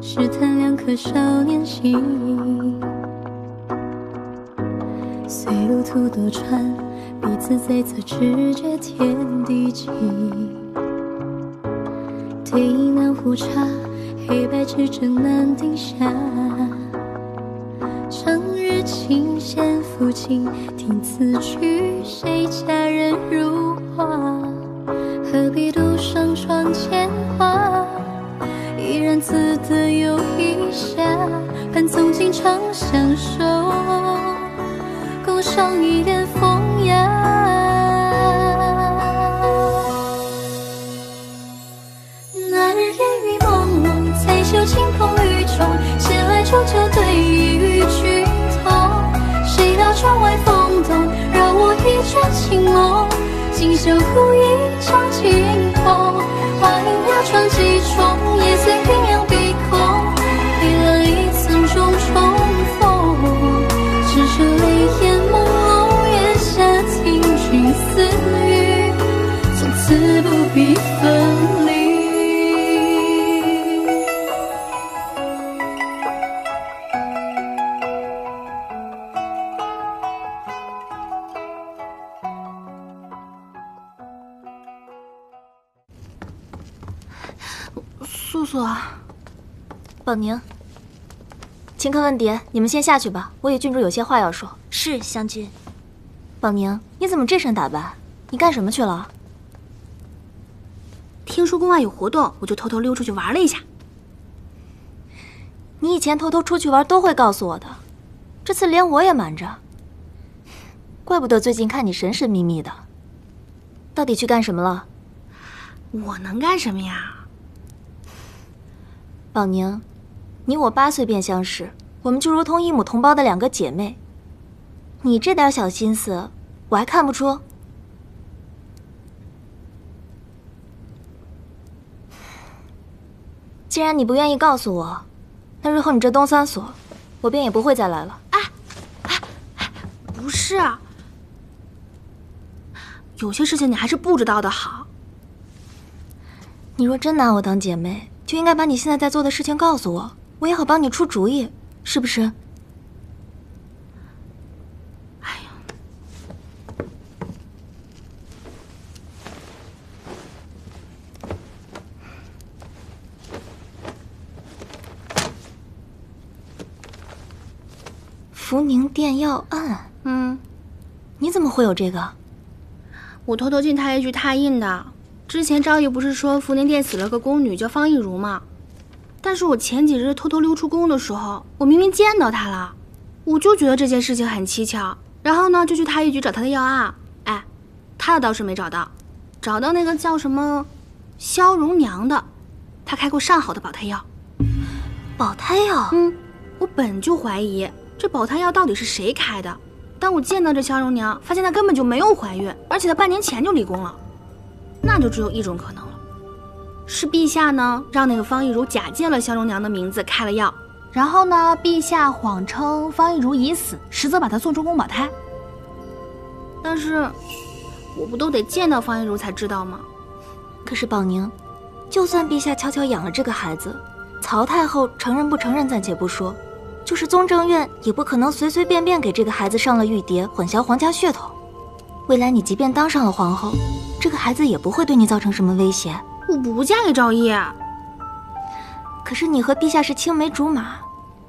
试探两颗少年心。随路途多舛，彼此在侧，直觉天地间。对弈难互差，黑白之争难定下。长日清闲抚琴，听此曲，谁家锦绣故一场惊鸿，花影压窗几重，宝宁，秦客问蝶，你们先下去吧，我与郡主有些话要说。是湘君。宝宁，你怎么这身打扮？你干什么去了？听说宫外有活动，我就偷偷溜出去玩了一下。你以前偷偷出去玩都会告诉我的，这次连我也瞒着。怪不得最近看你神神秘秘的。到底去干什么了？我能干什么呀？宝宁，你我八岁便相识，我们就如同一母同胞的两个姐妹。你这点小心思，我还看不出？既然你不愿意告诉我，那日后你这东三所，我便也不会再来了。哎，哎，哎不是，有些事情你还是不知道的好。你若真拿我当姐妹，就应该把你现在在做的事情告诉我，我也好帮你出主意，是不是？哎呀，福宁殿要案，嗯，你怎么会有这个？我偷偷进太医局拓印的。之前赵毅不是说福宁殿死了个宫女叫方逸如吗？但是我前几日偷偷溜出宫的时候，我明明见到他了，我就觉得这件事情很蹊跷。然后呢，就去太医局找他的药案。哎，他的倒是没找到，找到那个叫什么萧荣娘的，她开过上好的保胎药。保胎药？嗯，我本就怀疑这保胎药到底是谁开的。当我见到这萧荣娘，发现她根本就没有怀孕，而且她半年前就离宫了。那就只有一种可能了，是陛下呢让那个方逸如假借了萧荣娘的名字开了药，然后呢，陛下谎称方逸如已死，实则把她送出宫保胎。但是，我不都得见到方逸如才知道吗？可是宝宁，就算陛下悄悄养了这个孩子，曹太后承认不承认暂且不说，就是宗正院也不可能随随便便给这个孩子上了玉蝶，混淆皇家血统。未来你即便当上了皇后，这个孩子也不会对你造成什么威胁。我不嫁给赵毅。可是你和陛下是青梅竹马，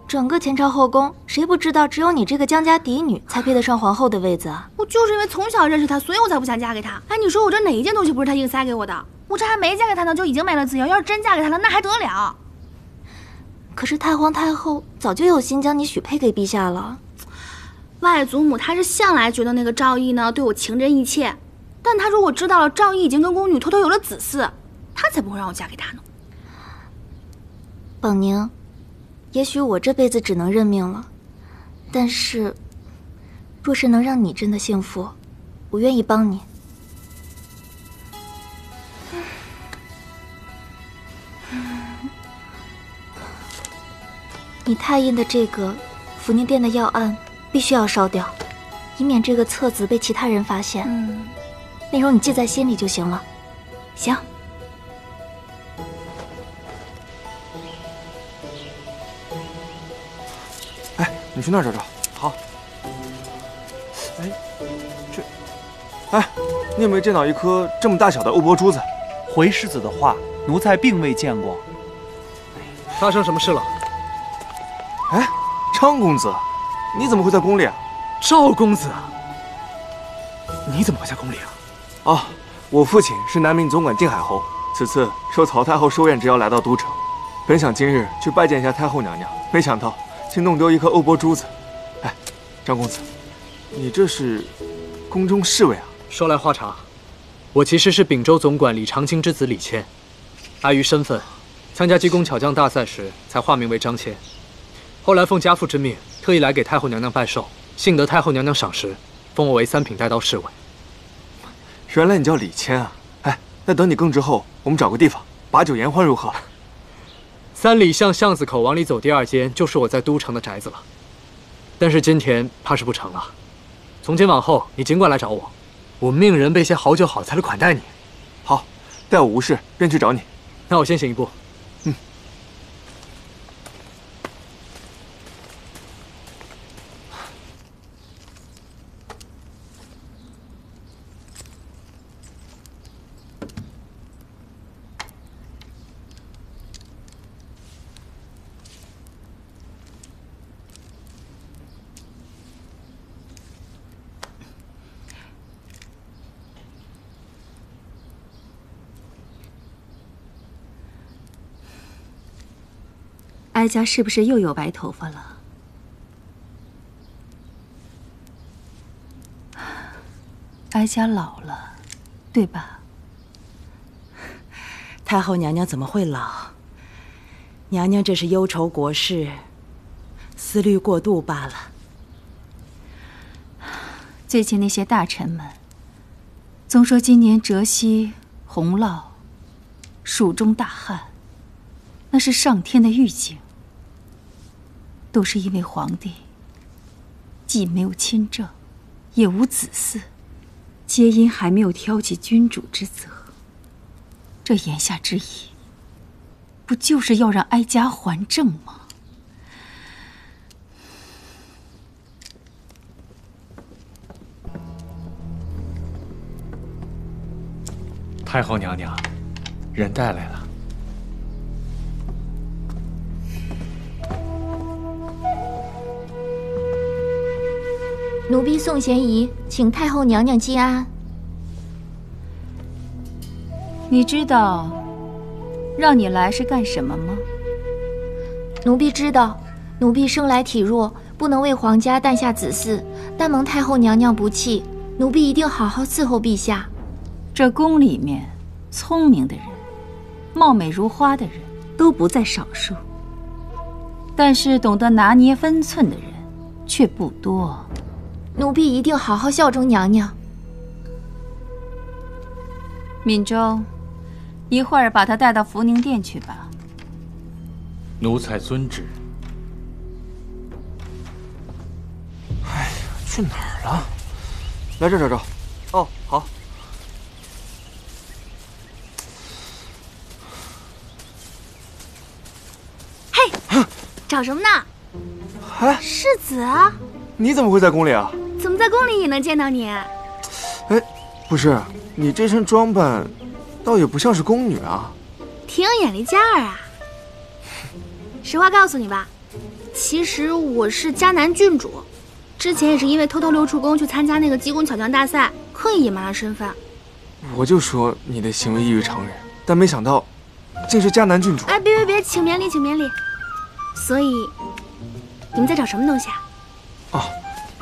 整个前朝后宫谁不知道只有你这个江家嫡女才配得上皇后的位子啊？我就是因为从小认识他，所以我才不想嫁给他。哎，你说我这哪一件东西不是他硬塞给我的？我这还没嫁给他呢，就已经没了自由。要是真嫁给他了，那还得了？可是太皇太后早就有心将你许配给陛下了。外祖母她是向来觉得那个赵毅呢对我情真意切，但她如果知道了赵毅已经跟宫女偷偷有了子嗣，她才不会让我嫁给他呢。宝宁，也许我这辈子只能认命了，但是，若是能让你真的幸福，我愿意帮你。你太印的这个福宁殿的药案。必须要烧掉，以免这个册子被其他人发现。嗯，内容你记在心里就行了。行。去那儿找找。好。哎，这，哎，你有没有见到一颗这么大小的欧泊珠子？回世子的话，奴才并未见过。发生什么事了？哎，张公子，你怎么会在宫里啊？赵公子，你怎么会在宫里啊？哦，我父亲是南明总管定海侯，此次受曹太后寿宴之邀来到都城，本想今日去拜见一下太后娘娘，没想到竟弄丢一颗欧泊珠子。哎，张公子，你这是宫中侍卫啊？说来话长，我其实是秉州总管李长卿之子李谦，碍于身份，参加机工巧匠大赛时才化名为张谦，后来奉家父之命，特意来给太后娘娘拜寿。幸得太后娘娘赏识，封我为三品带刀侍卫。原来你叫李谦啊！哎，那等你更职后，我们找个地方把酒言欢如何？三里巷巷子口往里走第二间就是我在都城的宅子了。但是今天怕是不成了。从今往后，你尽管来找我，我命人备些好酒好菜来款待你。好，待我无事便去找你。那我先行一步。哀家是不是又有白头发了？哀家老了，对吧？太后娘娘怎么会老？娘娘这是忧愁国事，思虑过度罢了。最近那些大臣们总说今年浙西洪涝，蜀中大旱，那是上天的预警。都是因为皇帝既没有亲政，也无子嗣，皆因还没有挑起君主之责。这言下之意，不就是要让哀家还政吗？太后娘娘，人带来了。奴婢宋贤仪，请太后娘娘吉安。你知道让你来是干什么吗？奴婢知道，奴婢生来体弱，不能为皇家诞下子嗣，但蒙太后娘娘不弃，奴婢一定好好伺候陛下。这宫里面，聪明的人、貌美如花的人都不在少数，但是懂得拿捏分寸的人却不多。奴婢一定好好效忠娘娘。敏州，一会儿把她带到福宁殿去吧。奴才遵旨。哎呀，去哪儿了？来这找找。哦，好。嘿，找什么呢？哎，世子啊！你怎么会在宫里啊？怎么在宫里也能见到你？哎，不是，你这身装扮，倒也不像是宫女啊。挺有眼力劲儿啊！实话告诉你吧，其实我是迦南郡主，之前也是因为偷偷溜出宫去参加那个济公巧匠大赛，刻意隐瞒了身份。我就说你的行为异于常人，但没想到，竟是迦南郡主。哎，别别别，请免礼，请免礼。所以，你们在找什么东西啊？啊。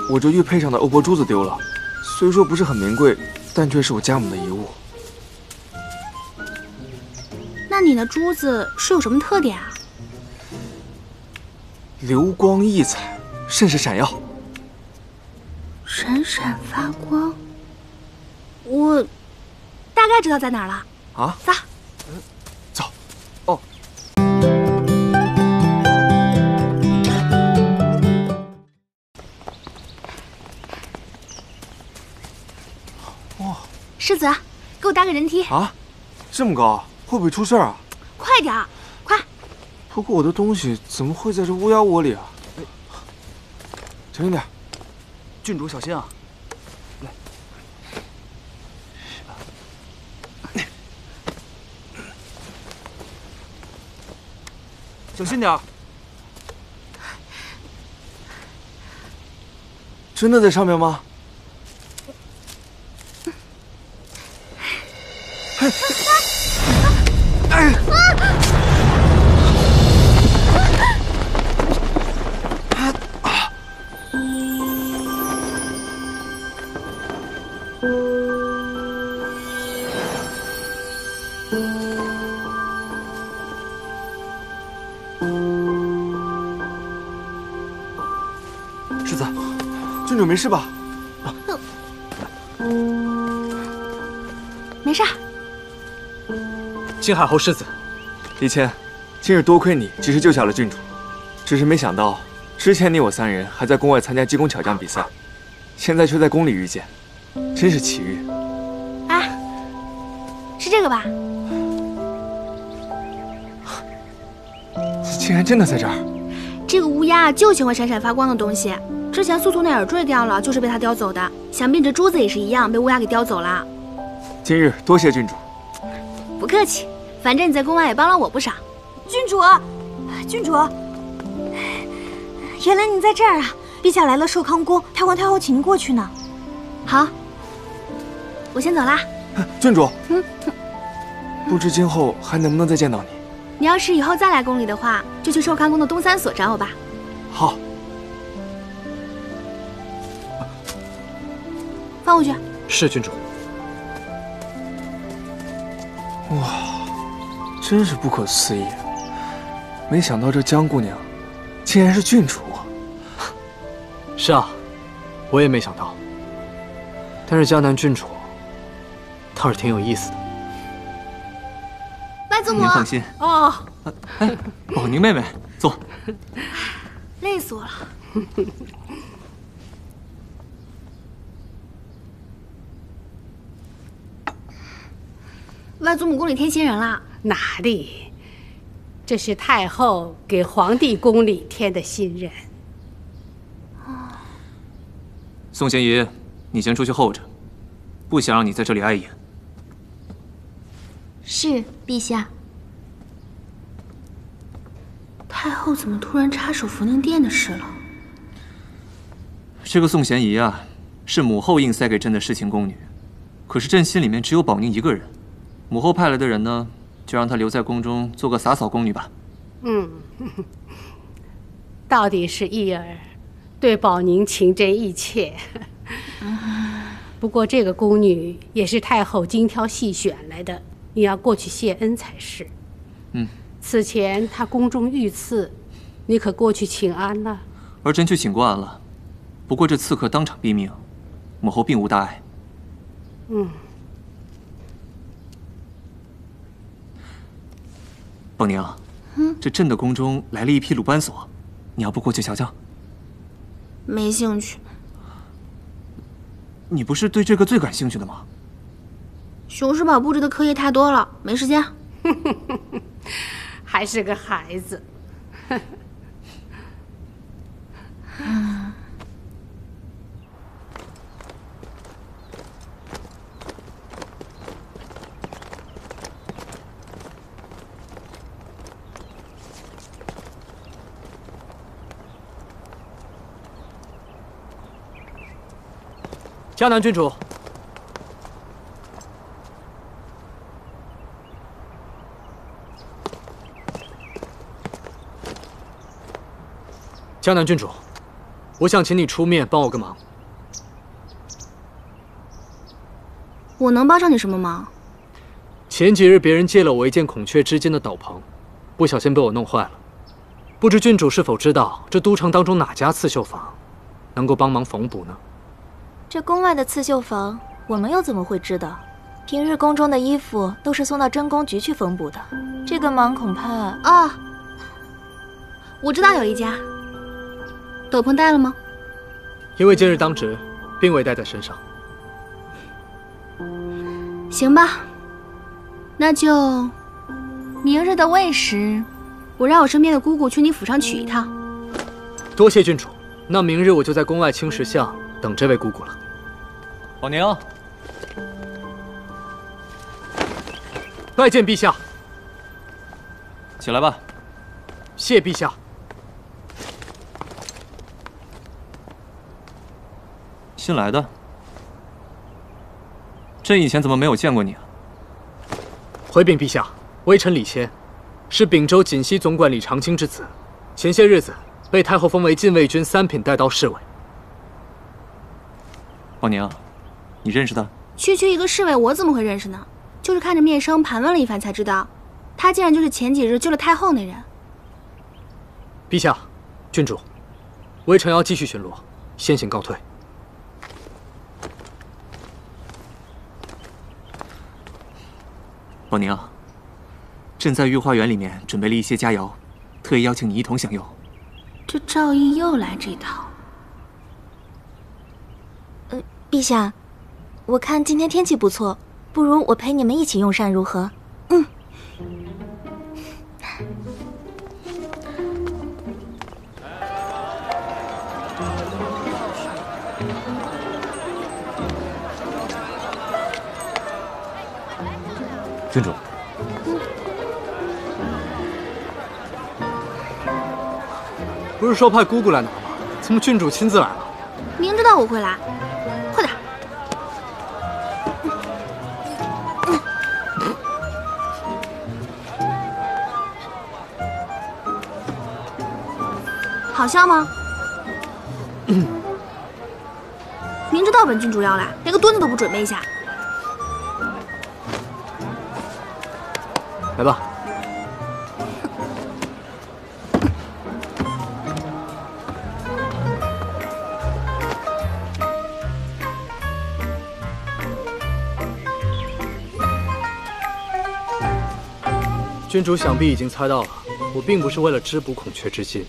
我这玉佩上的欧泊珠子丢了，虽说不是很名贵，但却是我家母的遗物。那你的珠子是有什么特点啊？流光溢彩，甚是闪耀。闪闪发光。我大概知道在哪儿了。啊？走。世子，给我搭个人梯啊！这么高，会不会出事啊？快点儿，快！不过我的东西怎么会在这乌鸦窝里啊？小心点。郡主小心啊！小心点儿！真的在上面吗？世子，郡主没事吧？金海侯世子，李谦，今日多亏你及时救下了郡主，只是没想到之前你我三人还在宫外参加鸡弓巧匠比赛，现在却在宫里遇见，真是奇遇。啊，是这个吧？竟然真的在这儿！这个乌鸦就喜欢闪闪发光的东西。之前素素那耳坠掉了，就是被它叼走的。想必这珠子也是一样，被乌鸦给叼走了。今日多谢郡主。不客气，反正你在宫外也帮了我不少。郡主，郡主，原来您在这儿啊！陛下来了寿康宫，太皇太后请您过去呢。好，我先走啦。郡主，嗯，不知今后还能不能再见到你？你要是以后再来宫里的话，就去寿康宫的东三所找我吧。好，放回去。是郡主。哇，真是不可思议！没想到这江姑娘竟然是郡主。是啊，我也没想到。但是江南郡主倒是挺有意思的。外祖母，您放心哦。哎，宝宁妹妹，坐。累死我了。外祖母宫里添新人了？哪里？这是太后给皇帝宫里添的新人。宋贤爷，你先出去候着，不想让你在这里碍眼。是，陛下。太后怎么突然插手福宁殿的事了？这个宋贤仪啊，是母后硬塞给朕的侍寝宫女，可是朕心里面只有宝宁一个人。母后派来的人呢，就让她留在宫中做个洒扫宫女吧。嗯，到底是义儿对宝宁情真意切。不过这个宫女也是太后精挑细选来的，你要过去谢恩才是。嗯，此前她宫中遇刺，你可过去请安了？儿臣去请过安了，不过这刺客当场毙命，母后并无大碍。嗯。宝宁，嗯，这朕的宫中来了一批鲁班锁，你要不过去瞧瞧？没兴趣。你不是对这个最感兴趣的吗？熊师宝布置的课业太多了，没时间。还是个孩子。江南郡主，江南郡主，我想请你出面帮我个忙。我能帮上你什么忙？前几日别人借了我一件孔雀织金的斗篷，不小心被我弄坏了。不知郡主是否知道这都城当中哪家刺绣坊能够帮忙缝补呢？这宫外的刺绣坊，我们又怎么会知道？平日宫中的衣服都是送到真宫局去缝补的，这个忙恐怕……哦，我知道有一家。斗篷带了吗？因为今日当值，并未带在身上。行吧，那就明日的未时，我让我身边的姑姑去你府上取一趟。多谢郡主。那明日我就在宫外青石巷等这位姑姑了。宝宁，拜见陛下。起来吧。谢陛下。新来的？朕以前怎么没有见过你啊？回禀陛下，微臣李谦，是秉州锦西总管李长青之子，前些日子被太后封为禁卫军三品带刀侍卫。宝宁，你认识他？区区一个侍卫，我怎么会认识呢？就是看着面生盘问了一番才知道，他竟然就是前几日救了太后那人。陛下，郡主，微臣要继续巡逻，先行告退。宝宁，朕在御花园里面准备了一些佳肴，特意邀请你一同享用。这赵毅又来这套。呃，陛下，我看今天天气不错，不如我陪你们一起用膳，如何？嗯。郡主，不是说派姑姑来拿吗？怎么郡主亲自来了？明知道我会来，好笑吗？明知道本郡主要来，连个墩子都不准备一下。来吧。郡主想必已经猜到了，我并不是为了织补孔雀之心，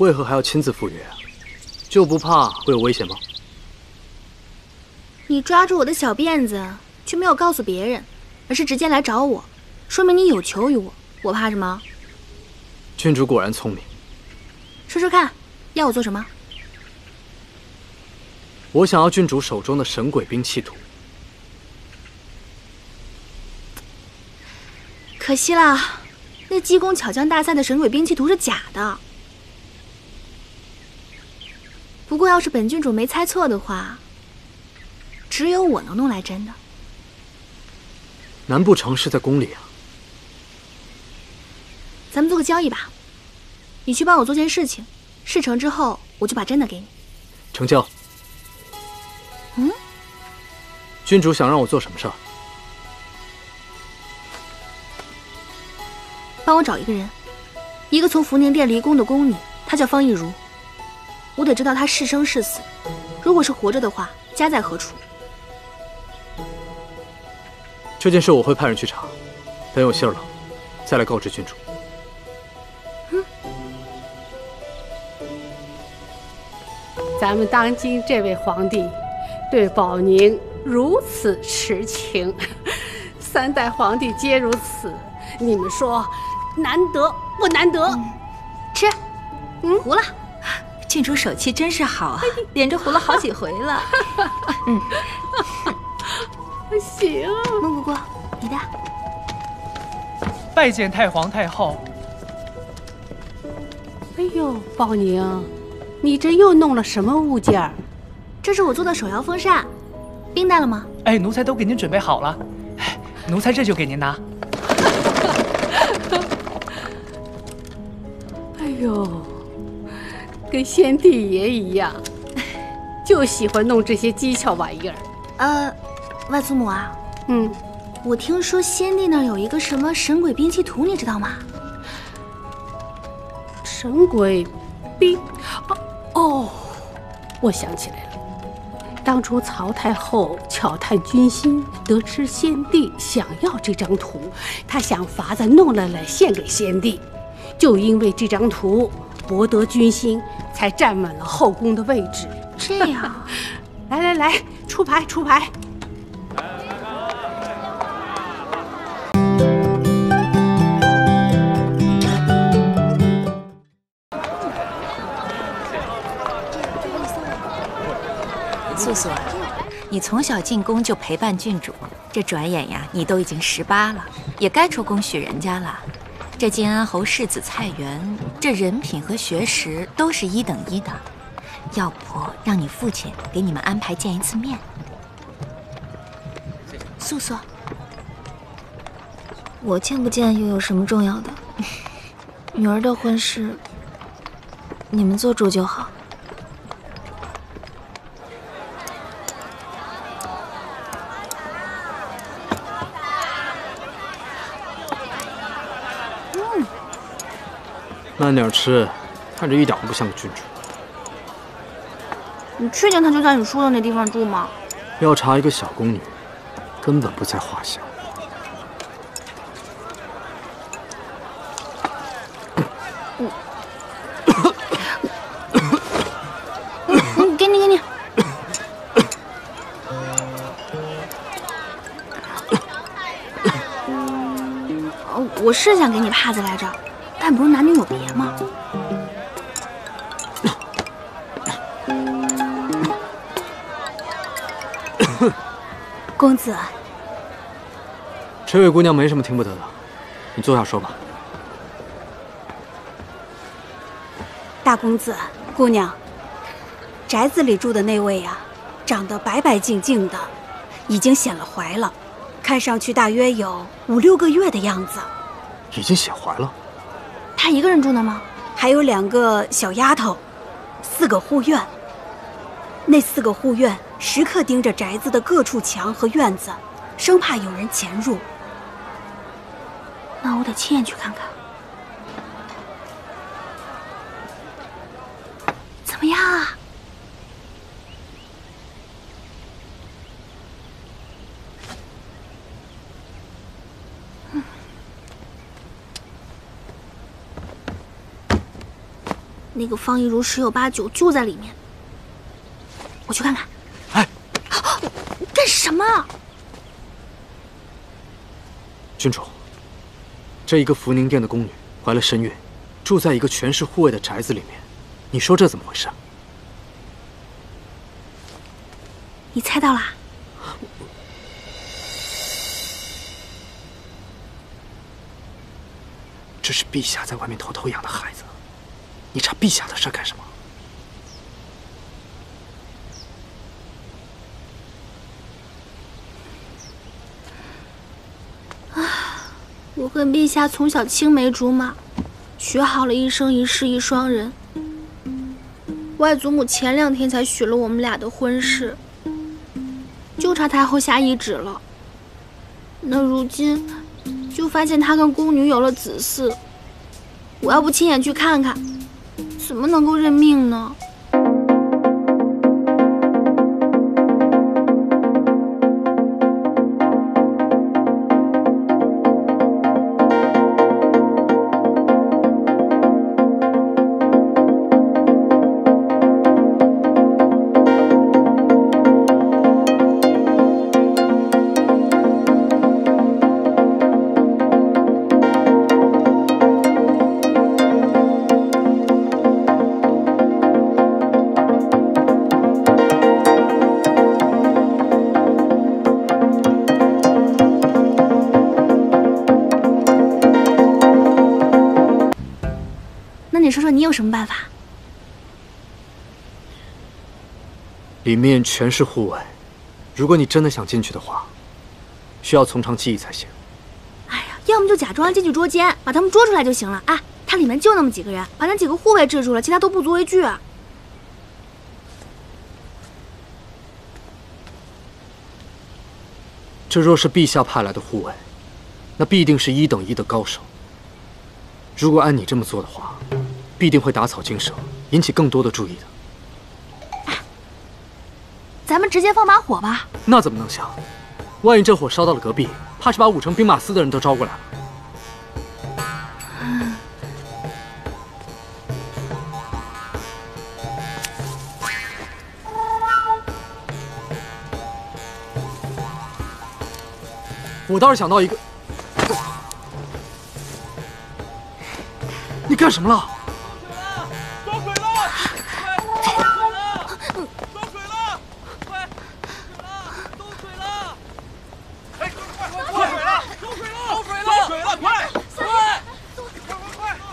为何还要亲自赴约？就不怕会有危险吗？你抓住我的小辫子，却没有告诉别人，而是直接来找我。说明你有求于我，我怕什么？郡主果然聪明。说说看，要我做什么？我想要郡主手中的神鬼兵器图。可惜了，那济公巧匠大赛的神鬼兵器图是假的。不过要是本郡主没猜错的话，只有我能弄来真的。难不成是在宫里啊？咱们做个交易吧，你去帮我做件事情，事成之后我就把真的给你。成交。嗯，郡主想让我做什么事儿？帮我找一个人，一个从福宁殿离宫的宫女，她叫方逸如。我得知道他是生是死，如果是活着的话，家在何处？这件事我会派人去查，等有信儿了，再来告知郡主。咱们当今这位皇帝，对宝宁如此痴情，三代皇帝皆如此，你们说难得不难得？吃，嗯，糊了。郡主手气真是好啊，连着胡了好几回了。嗯，行。孟姑姑，你的。拜见太皇太后。哎呦，宝宁。你这又弄了什么物件儿？这是我做的手摇风扇，冰带了吗？哎，奴才都给您准备好了，奴才这就给您拿。哎呦，跟先帝爷一样，就喜欢弄这些机巧玩意儿。呃，外祖母啊，嗯，我听说先帝那儿有一个什么神鬼兵器图，你知道吗？神鬼兵。哦，我想起来了，当初曹太后巧探军心，得知先帝想要这张图，她想法子弄了来献给先帝，就因为这张图博得军心，才站稳了后宫的位置。这样，来来来，出牌出牌。素素啊，你从小进宫就陪伴郡主，这转眼呀，你都已经十八了，也该出宫许人家了。这晋安侯世子蔡元，这人品和学识都是一等一的，要不让你父亲给你们安排见一次面？素素，我见不见又有什么重要的？女儿的婚事，你们做主就好。慢点吃，看着一点都不像个郡主。你确定他就在你说的那地方住吗？要查一个小宫女，根本不在话下。嗯，给你，给你。哦，我是想给你帕子来着。但不是男女有别吗？公子，这位姑娘没什么听不得的，你坐下说吧。大公子，姑娘，宅子里住的那位呀，长得白白净净的，已经显了怀了，看上去大约有五六个月的样子。已经显怀了。他一个人住那吗？还有两个小丫头，四个护院。那四个护院时刻盯着宅子的各处墙和院子，生怕有人潜入。那我得亲眼去看看。怎么样啊？那个方一如十有八九就在里面，我去看看。哎，干什么？郡主，这一个福宁殿的宫女怀了身孕，住在一个全是护卫的宅子里面，你说这怎么回事？你猜到了？这是陛下在外面偷偷养的孩子。你查陛下的事干什么？啊！我跟陛下从小青梅竹马，学好了一生一世一双人。外祖母前两天才许了我们俩的婚事，就差太后下懿旨了。那如今就发现他跟宫女有了子嗣，我要不亲眼去看看？怎么能够认命呢？有什么办法？里面全是护卫，如果你真的想进去的话，需要从长计议才行。哎呀，要么就假装进去捉奸，把他们捉出来就行了。哎，它里面就那么几个人，把那几个护卫制住了，其他都不足为惧。这若是陛下派来的护卫，那必定是一等一的高手。如果按你这么做的话，必定会打草惊蛇，引起更多的注意的。咱们直接放把火吧。那怎么能行？万一这火烧到了隔壁，怕是把五城兵马司的人都招过来了。我倒是想到一个，你干什么了？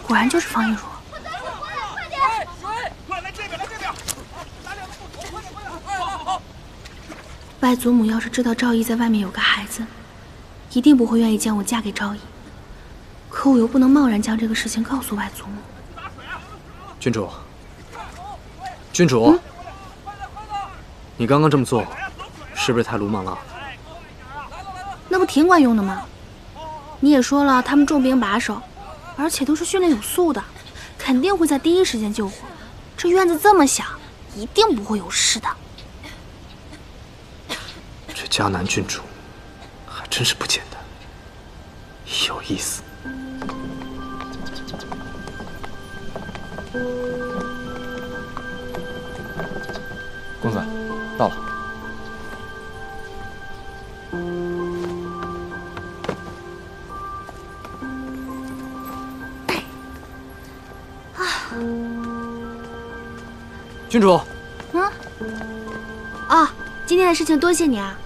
果然就是方一茹。外祖母要是知道赵毅在外面有个孩子，一定不会愿意将我嫁给赵毅。可我又不能贸然将这个事情告诉外祖母。郡主，郡主，你刚刚这么做，是不是太鲁莽了？那不挺管用的吗？你也说了，他们重兵把守，而且都是训练有素的，肯定会在第一时间救火。这院子这么小，一定不会有事的。这迦南郡主还真是不简单，有意思。公子，到了。啊郡主，嗯，啊，今天的事情多谢你啊。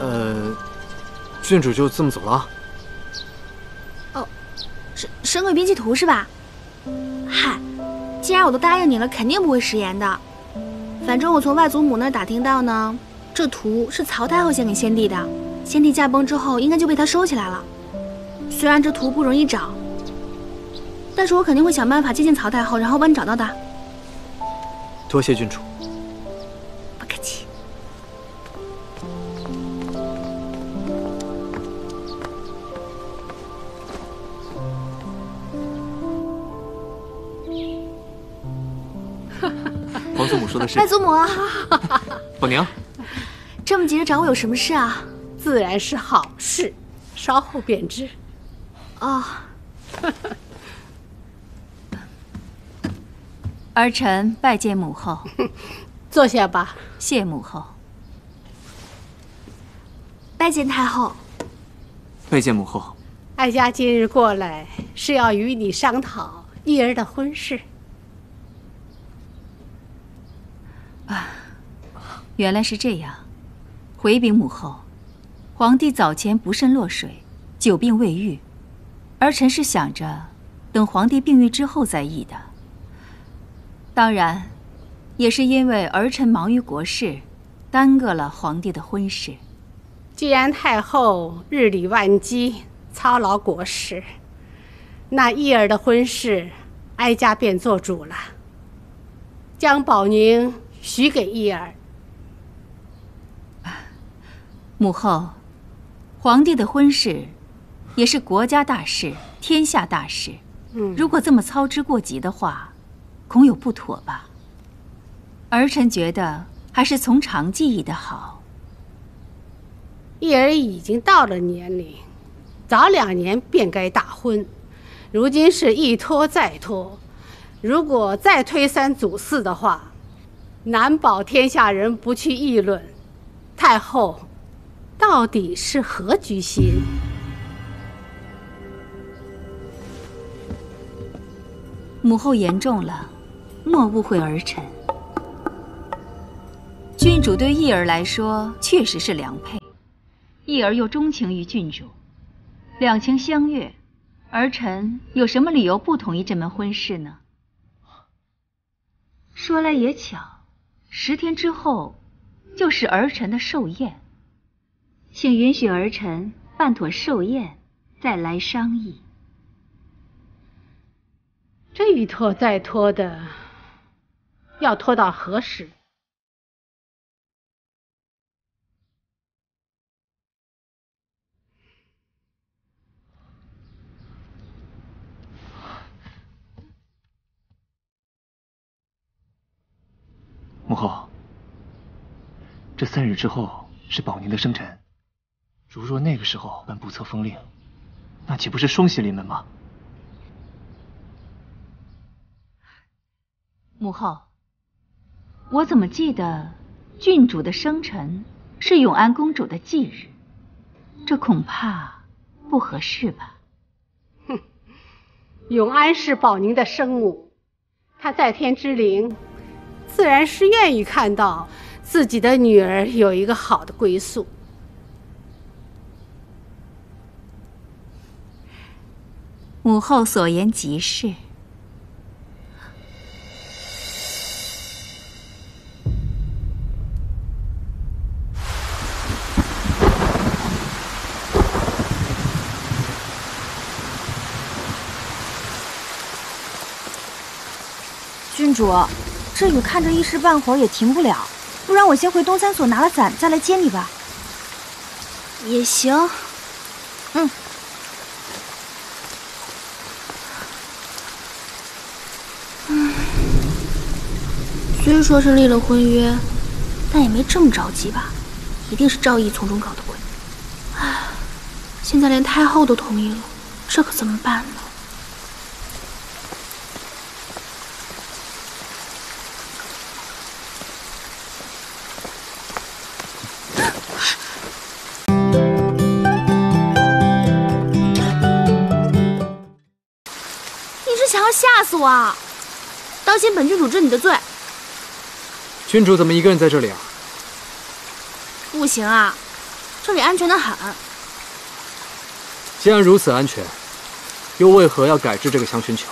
呃，郡主就这么走了？哦，神神鬼兵器图是吧？嗨，既然我都答应你了，肯定不会食言的。反正我从外祖母那儿打听到呢，这图是曹太后献给先帝的，先帝驾崩之后，应该就被她收起来了。虽然这图不容易找，但是我肯定会想办法接近曹太后，然后帮你找到的。多谢郡主。的是。外祖母，宝娘，这么急着找我有什么事啊？自然是好事，稍后便知。哦。儿臣拜见母后。坐下吧。谢母后。拜见太后。拜见母后。哀家今日过来是要与你商讨玉儿的婚事。原来是这样。回禀母后，皇帝早前不慎落水，久病未愈，儿臣是想着等皇帝病愈之后再议的。当然，也是因为儿臣忙于国事，耽搁了皇帝的婚事。既然太后日理万机，操劳国事，那义儿的婚事，哀家便做主了，将宝宁许给义儿。母后，皇帝的婚事，也是国家大事，天下大事。嗯，如果这么操之过急的话，恐有不妥吧？儿臣觉得还是从长计议的好。义儿已经到了年龄，早两年便该大婚，如今是一拖再拖。如果再推三阻四的话，难保天下人不去议论太后到底是何居心。母后言重了。莫误会儿臣，郡主对义儿来说确实是良配，义儿又钟情于郡主，两情相悦，儿臣有什么理由不同意这门婚事呢？说来也巧，十天之后就是儿臣的寿宴，请允许儿臣办妥寿宴，再来商议。这一拖再拖的。要拖到何时？母后，这三日之后是宝宁的生辰，如若那个时候本不测封令，那岂不是双喜临门吗？母后。我怎么记得郡主的生辰是永安公主的忌日？这恐怕不合适吧？哼，永安是宝宁的生母，她在天之灵，自然是愿意看到自己的女儿有一个好的归宿。母后所言极是。郡主，这雨看着一时半会儿也停不了，不然我先回东三所拿了伞，再来接你吧。也行。嗯。嗯，虽说是立了婚约，但也没这么着急吧？一定是赵毅从中搞的鬼。唉，现在连太后都同意了，这可怎么办呢？你是想要吓死我啊！当心本郡主治你的罪。郡主怎么一个人在这里啊？不行啊，这里安全的很。既然如此安全，又为何要改制这个香薰球，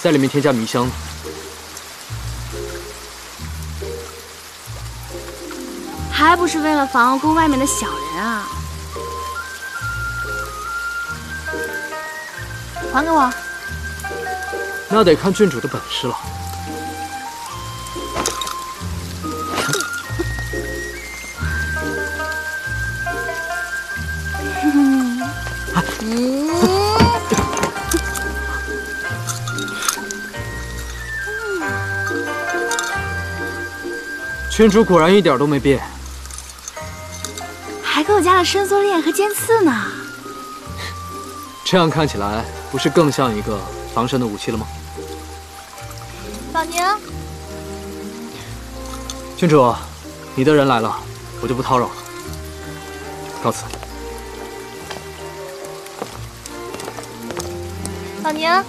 在里面添加迷香呢？还不是为了防宫外面的小人啊！还给我。那得看郡主的本事了。郡主果然一点都没变，还给我加了伸缩链和尖刺呢。这样看起来，不是更像一个防身的武器了吗？老宁，郡主，你的人来了，我就不叨扰了，告辞。老宁，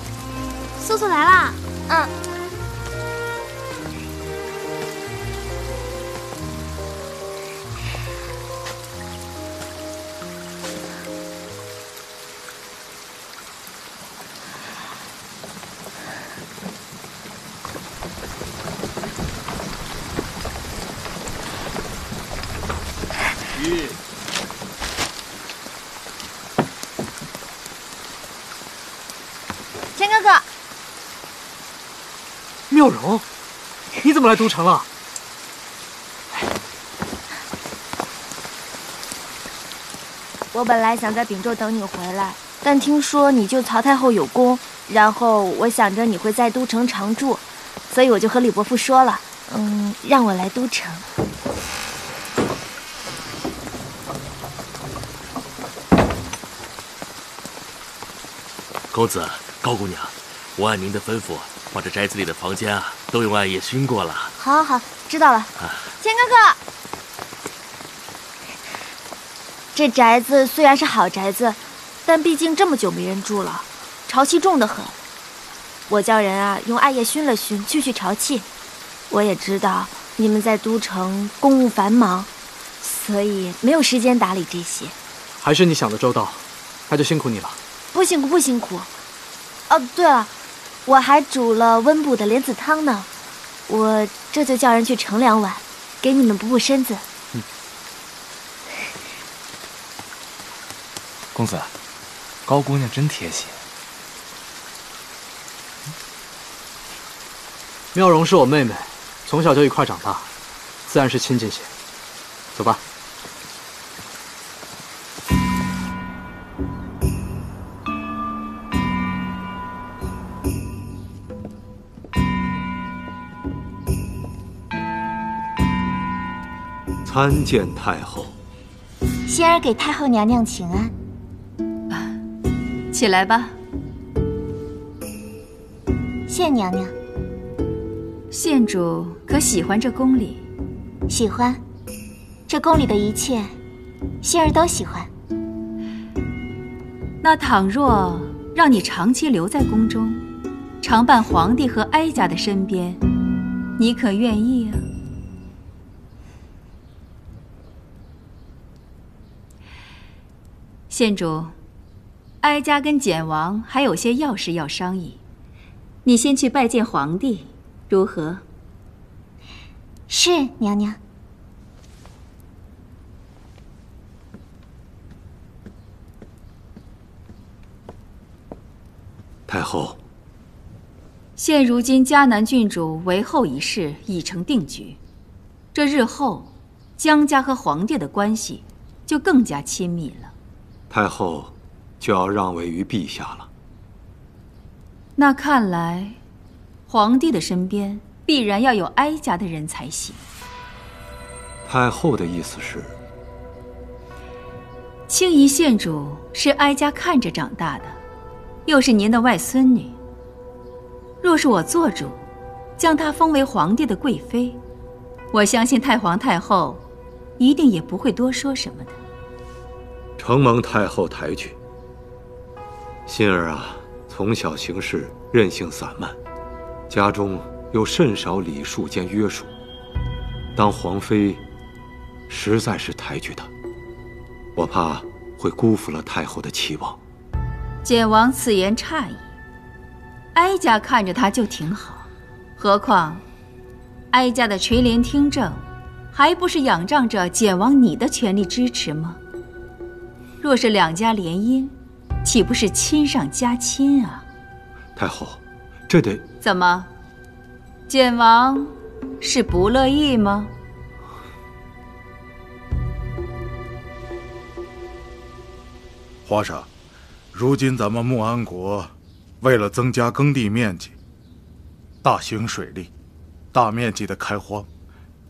素素来啦，嗯。怎么来都城了？我本来想在秉州等你回来，但听说你救曹太后有功，然后我想着你会在都城常住，所以我就和李伯父说了，嗯，让我来都城。公子，高姑娘，我按您的吩咐。把这宅子里的房间啊，都用艾叶熏过了。好，好，好，知道了。钱哥哥，这宅子虽然是好宅子，但毕竟这么久没人住了，潮气重得很。我叫人啊，用艾叶熏了熏，去去潮气。我也知道你们在都城公务繁忙，所以没有时间打理这些。还是你想的周到，那就辛苦你了。不辛苦，不辛苦。哦，对了。我还煮了温补的莲子汤呢，我这就叫人去盛两碗，给你们补补身子。嗯。公子，高姑娘真贴心。妙容是我妹妹，从小就一块长大，自然是亲近些。走吧。参见太后。仙儿给太后娘娘请安。起来吧。谢娘娘。县主可喜欢这宫里？喜欢。这宫里的一切，仙儿都喜欢。那倘若让你长期留在宫中，常伴皇帝和哀家的身边，你可愿意啊？县主，哀家跟简王还有些要事要商议，你先去拜见皇帝，如何？是娘娘。太后，现如今迦南郡主为后一事已成定局，这日后江家和皇帝的关系就更加亲密了。太后就要让位于陛下了。那看来，皇帝的身边必然要有哀家的人才行。太后的意思是，青怡县主是哀家看着长大的。又是您的外孙女。若是我做主，将她封为皇帝的贵妃，我相信太皇太后一定也不会多说什么的。承蒙太后抬举。心儿啊，从小行事任性散漫，家中又甚少礼数兼约束，当皇妃实在是抬举她，我怕会辜负了太后的期望。简王此言差矣。哀家看着他就挺好，何况哀家的垂帘听政，还不是仰仗着简王你的全力支持吗？若是两家联姻，岂不是亲上加亲啊？太后，这得怎么？简王是不乐意吗？皇上。如今咱们穆安国，为了增加耕地面积，大兴水利，大面积的开荒，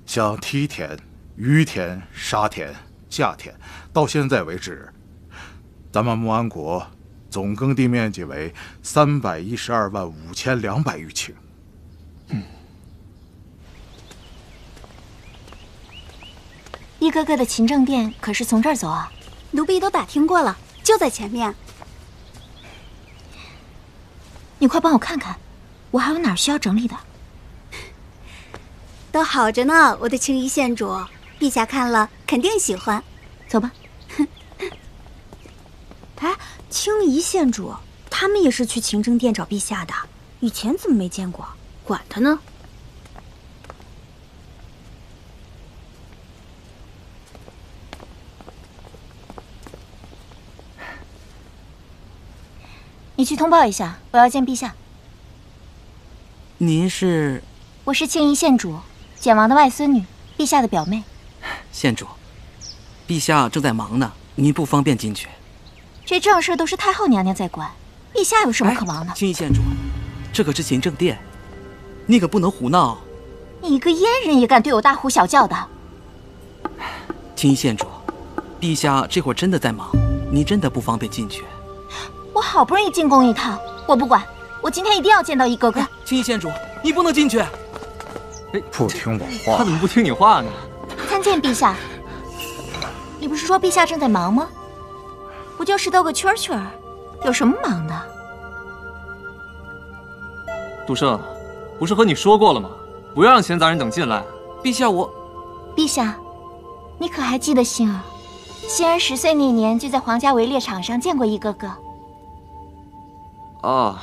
像梯田、于田、沙田、夏田，到现在为止，咱们穆安国总耕地面积为三百一十二万五千两百余顷。嗯，一哥哥的勤政殿可是从这儿走啊？奴婢都打听过了，就在前面。你快帮我看看，我还有哪儿需要整理的？都好着呢，我的青衣县主，陛下看了肯定喜欢。走吧。哎，青衣县主，他们也是去勤政殿找陛下的，以前怎么没见过？管他呢。你去通报一下，我要见陛下。您是？我是青衣县主，简王的外孙女，陛下的表妹。县主，陛下正在忙呢，您不方便进去。这正事都是太后娘娘在管，陛下有什么可忙的？青衣县主，这可是勤政殿，你可不能胡闹。你一个阉人也敢对我大呼小叫的？青衣县主，陛下这会儿真的在忙，您真的不方便进去。我好不容易进宫一趟，我不管，我今天一定要见到一哥哥。青衣县主，你不能进去。哎，不听我话，他怎么不听你话呢？参见陛下。你不是说陛下正在忙吗？不就是兜个圈圈，有什么忙的？杜胜，不是和你说过了吗？不要让闲杂人等进来。陛下，我……陛下，你可还记得心儿？心儿十岁那年就在皇家围猎场上见过一哥哥。啊，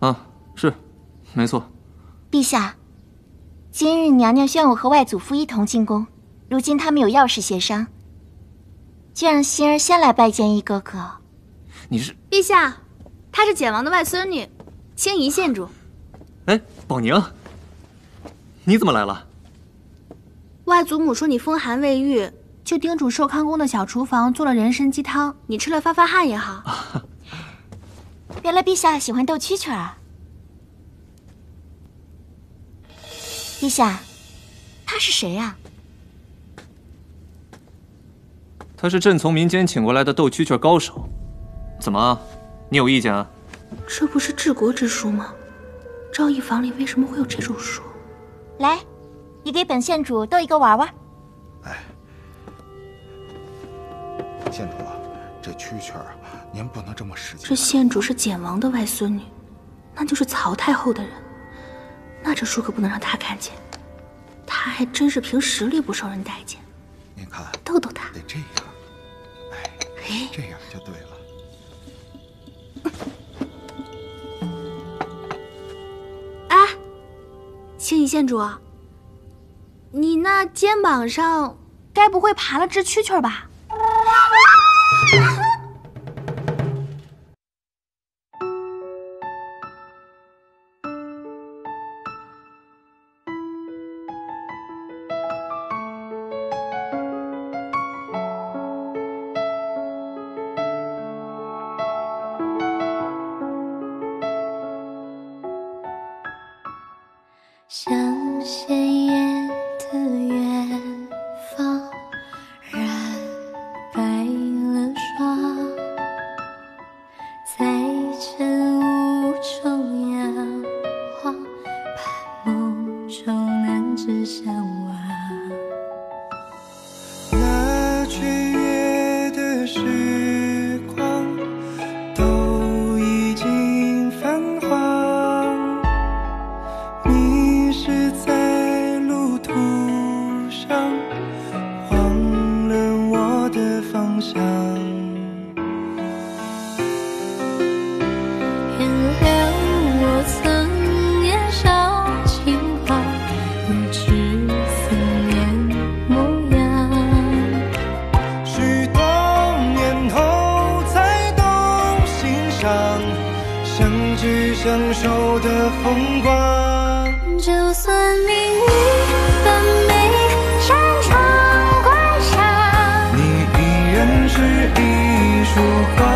啊，是，没错。陛下，今日娘娘宣我和外祖父一同进宫，如今他们有要事协商，就让心儿先来拜见一哥哥。你是陛下，她是简王的外孙女，青怡县主。哎，宝宁，你怎么来了？外祖母说你风寒未愈，就叮嘱寿康宫的小厨房做了人参鸡汤，你吃了发发汗也好。原来陛下喜欢斗蛐蛐儿。陛下，他是谁呀？他是朕从民间请过来的斗蛐蛐高手。怎么，你有意见啊？这不是治国之书吗？赵义房里为什么会有这种书？来，你给本县主斗一个玩玩。哎，县主啊，这蛐蛐儿。您不能这么使劲。这县主是简王的外孙女，那就是曹太后的人，那这书可不能让她看见。他还真是凭实力不受人待见。您看，逗逗他。得这样，哎，这样就对了。哎星宇县主你那肩膀上该不会爬了只蛐蛐吧？是一束花。